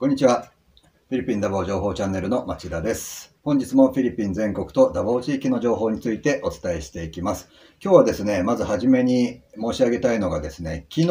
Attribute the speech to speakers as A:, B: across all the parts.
A: こんにちは。フィリピンダボー情報チャンネルの町田です。本日もフィリピン全国とダボー地域の情報についてお伝えしていきます。今日はですね、まずはじめに申し上げたいのがですね、昨日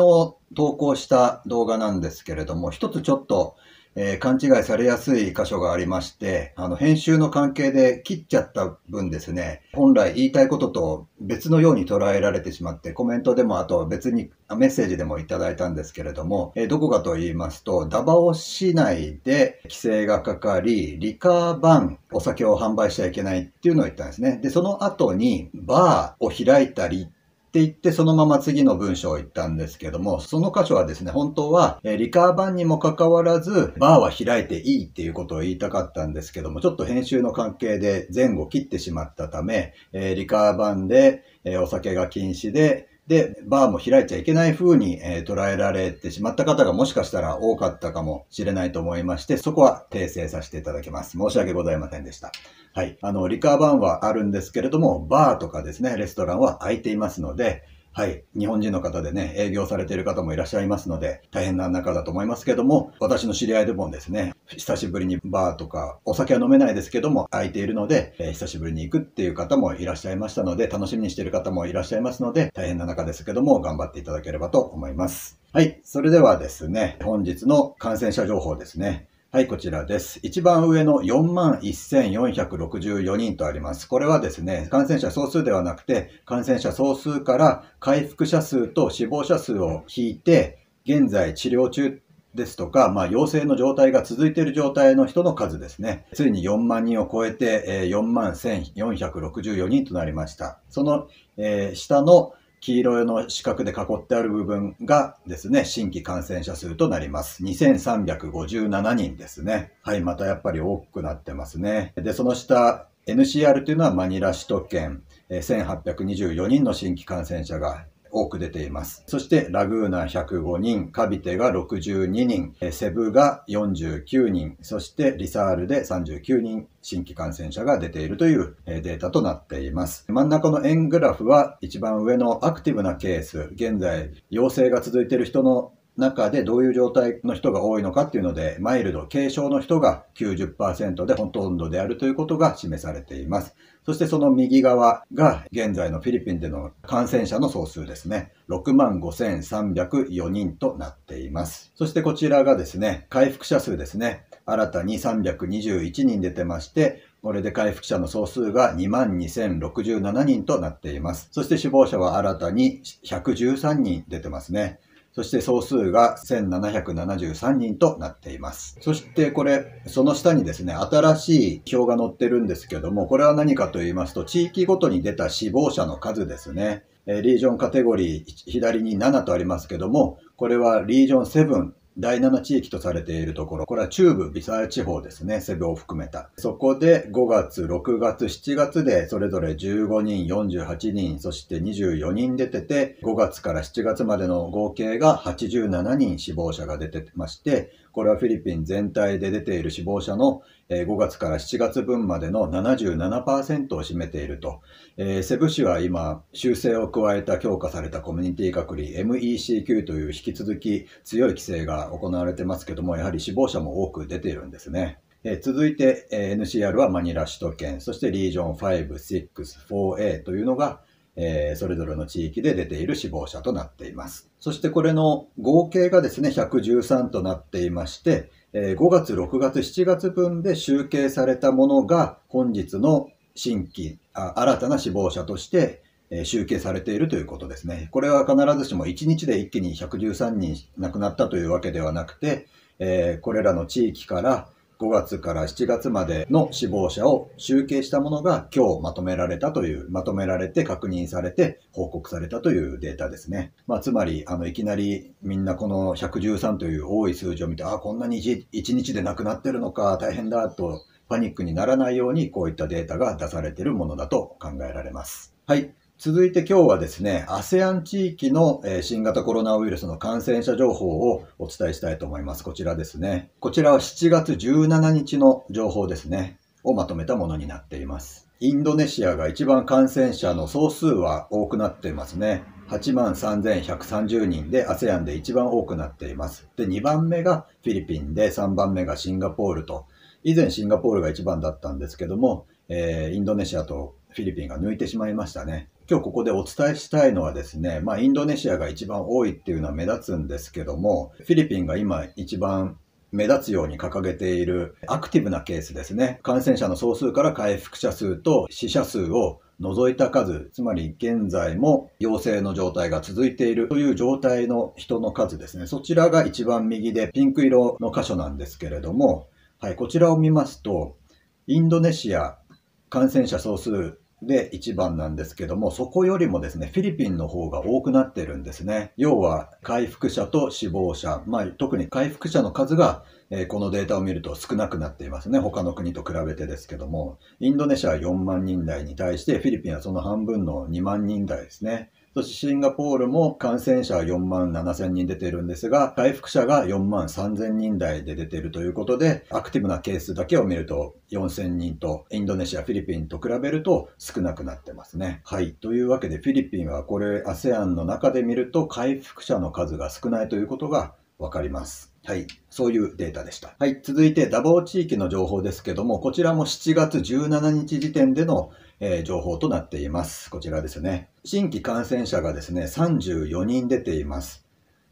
A: 投稿した動画なんですけれども、一つちょっとえー、勘違いされやすい箇所がありまして、あの、編集の関係で切っちゃった分ですね、本来言いたいことと別のように捉えられてしまって、コメントでもあと別にメッセージでもいただいたんですけれども、えー、どこかと言いますと、ダバオ市内で規制がかかり、リカーバン、お酒を販売しちゃいけないっていうのを言ったんですね。で、その後に、バーを開いたりって言ってそのまま次の文章を言ったんですけども、その箇所はですね、本当は、えリカー版にもかかわらず、バーは開いていいっていうことを言いたかったんですけども、ちょっと編集の関係で前後切ってしまったため、えリカー版で、えお酒が禁止で、で、バーも開いちゃいけない風に、え、捉えられてしまった方がもしかしたら多かったかもしれないと思いまして、そこは訂正させていただきます。申し訳ございませんでした。はい。あの、リカーバーはあるんですけれども、バーとかですね、レストランは開いていますので、はい。日本人の方でね、営業されている方もいらっしゃいますので、大変な中だと思いますけども、私の知り合いでもですね、久しぶりにバーとか、お酒は飲めないですけども、空いているので、えー、久しぶりに行くっていう方もいらっしゃいましたので、楽しみにしている方もいらっしゃいますので、大変な中ですけども、頑張っていただければと思います。はい。それではですね、本日の感染者情報ですね。はい、こちらです。一番上の41,464人とあります。これはですね、感染者総数ではなくて、感染者総数から回復者数と死亡者数を引いて、現在治療中ですとか、まあ、陽性の状態が続いている状態の人の数ですね。ついに4万人を超えて、4万1464人となりました。その、えー、下の黄色の四角で囲ってある部分がですね、新規感染者数となります。2357人ですね。はい、またやっぱり多くなってますね。で、その下、NCR というのはマニラ首都圏、1824人の新規感染者が多く出ています。そしてラグーナ105人、カビテが62人、セブが49人、そしてリサールで39人新規感染者が出ているというデータとなっています。真ん中の円グラフは一番上のアクティブなケース、現在陽性が続いている人の中でどういう状態の人が多いのかっていうので、マイルド、軽症の人が90%でほとんどであるということが示されています。そしてその右側が現在のフィリピンでの感染者の総数ですね。65,304人となっています。そしてこちらがですね、回復者数ですね。新たに321人出てまして、これで回復者の総数が22,067人となっています。そして死亡者は新たに113人出てますね。そして総数が1773人となっています。そしてこれ、その下にですね、新しい表が載ってるんですけども、これは何かと言いますと、地域ごとに出た死亡者の数ですね。リージョンカテゴリー、左に7とありますけども、これはリージョン7第7地域とされているところ、これは中部ビサー地方ですね、セブを含めた。そこで5月、6月、7月でそれぞれ15人、48人、そして24人出てて、5月から7月までの合計が87人死亡者が出てまして、これはフィリピン全体で出ている死亡者の5月から7月分までの77%を占めていると。えー、セブ市は今、修正を加えた強化されたコミュニティ隔離 MECQ という引き続き強い規制が行われてますけども、やはり死亡者も多く出ているんですね。えー、続いて、えー、NCR はマニラ首都圏、そしてリージョン5、6、4A というのが、えー、それぞれの地域で出ている死亡者となっています。そしてこれの合計がですね、113となっていまして、えー、5月、6月、7月分で集計されたものが本日の新規、あ新たな死亡者としてえ集計されているということですね。これは必ずしも1日で一気に113人亡くなったというわけではなくて、えー、これらの地域から5月から7月までの死亡者を集計したものが今日まとめられたという、まとめられて確認されて報告されたというデータですね。まあ、つまり、あの、いきなりみんなこの113という多い数字を見て、ああ、こんなに 1, 1日で亡くなってるのか、大変だとパニックにならないようにこういったデータが出されているものだと考えられます。はい。続いて今日はですね、ASEAN 地域の新型コロナウイルスの感染者情報をお伝えしたいと思います。こちらですね。こちらは7月17日の情報ですね。をまとめたものになっています。インドネシアが一番感染者の総数は多くなっていますね。8万3130人で ASEAN で一番多くなっています。で、2番目がフィリピンで、3番目がシンガポールと、以前シンガポールが一番だったんですけども、えー、インドネシアとフィリピンが抜いてしまいましたね。今日ここでお伝えしたいのはですね、まあインドネシアが一番多いっていうのは目立つんですけども、フィリピンが今一番目立つように掲げているアクティブなケースですね。感染者の総数から回復者数と死者数を除いた数、つまり現在も陽性の状態が続いているという状態の人の数ですね。そちらが一番右でピンク色の箇所なんですけれども、はい、こちらを見ますと、インドネシア感染者総数で1番なんですけども、そこよりもですね、フィリピンの方が多くなってるんですね。要は、回復者と死亡者、まあ、特に回復者の数が、えー、このデータを見ると少なくなっていますね。他の国と比べてですけども、インドネシアは4万人台に対して、フィリピンはその半分の2万人台ですね。そしてシンガポールも感染者は4万7千人出ているんですが、回復者が4万3千人台で出ているということで、アクティブなケースだけを見ると4千人とインドネシア、フィリピンと比べると少なくなってますね。はい。というわけでフィリピンはこれ ASEAN の中で見ると回復者の数が少ないということがわかります。はい。そういうデータでした。はい。続いて、ダボー地域の情報ですけども、こちらも7月17日時点でのえー、情報となっています。こちらですね。新規感染者がですね、34人出ています。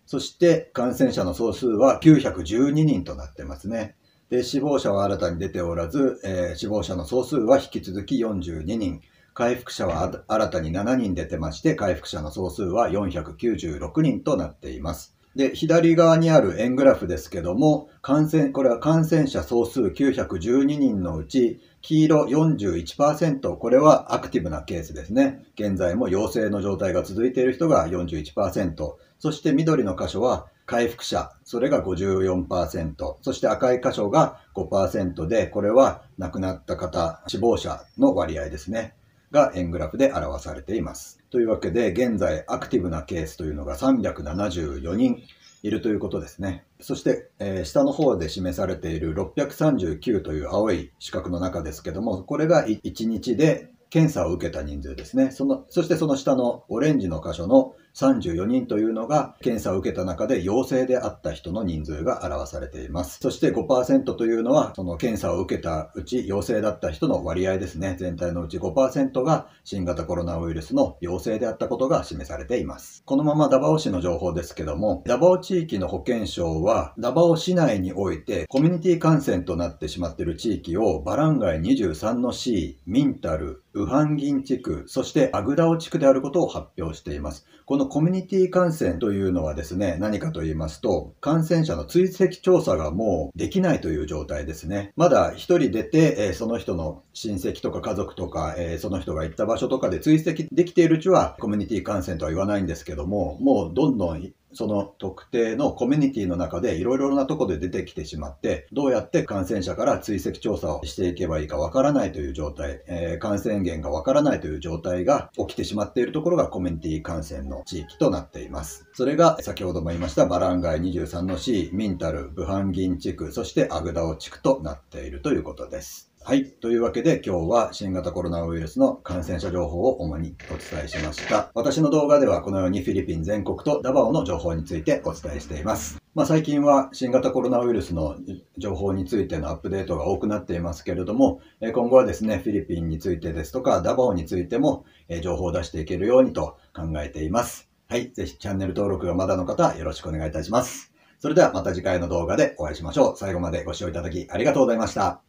A: そして感染者の総数は912人となってますね。で、死亡者は新たに出ておらず、えー、死亡者の総数は引き続き42人。回復者は新たに7人出てまして、回復者の総数は496人となっています。で、左側にある円グラフですけども、感染、これは感染者総数912人のうち、黄色41%、これはアクティブなケースですね。現在も陽性の状態が続いている人が41%、そして緑の箇所は回復者、それが54%、そして赤い箇所が5%で、これは亡くなった方、死亡者の割合ですね。が円グラフで表されています。というわけで、現在アクティブなケースというのが374人いるということですね。そして、えー、下の方で示されている639という青い四角の中ですけども、これが1日で検査を受けた人数ですね。その、そしてその下のオレンジの箇所の34人というのが検査を受けた中で陽性であった人の人数が表されています。そして5%というのはその検査を受けたうち陽性だった人の割合ですね。全体のうち5%が新型コロナウイルスの陽性であったことが示されています。このままダバオ市の情報ですけども、ダバオ地域の保健省はダバオ市内においてコミュニティ感染となってしまっている地域をバランガイ23の市、ミンタル、ウハンギン地区、そしてアグダオ地区であることを発表しています。このコミュニティ感染というのはですね、何かと言いますと、感染者の追跡調査がもうできないという状態ですね。まだ一人出て、えー、その人の親戚とか家族とか、えー、その人が行った場所とかで追跡できているうちはコミュニティ感染とは言わないんですけども、もうどんどんその特定のコミュニティの中でいろいろなとこで出てきてしまって、どうやって感染者から追跡調査をしていけばいいかわからないという状態、えー、感染源がわからないという状態が起きてしまっているところがコミュニティ感染の地域となっています。それが先ほども言いましたバランガイ23の市、ミンタル、ブハンギン地区、そしてアグダオ地区となっているということです。はい。というわけで今日は新型コロナウイルスの感染者情報を主にお伝えしました。私の動画ではこのようにフィリピン全国とダバオの情報についてお伝えしています。まあ、最近は新型コロナウイルスの情報についてのアップデートが多くなっていますけれども、今後はですね、フィリピンについてですとか、ダバオについても情報を出していけるようにと考えています。はい。ぜひチャンネル登録がまだの方、よろしくお願いいたします。それではまた次回の動画でお会いしましょう。最後までご視聴いただきありがとうございました。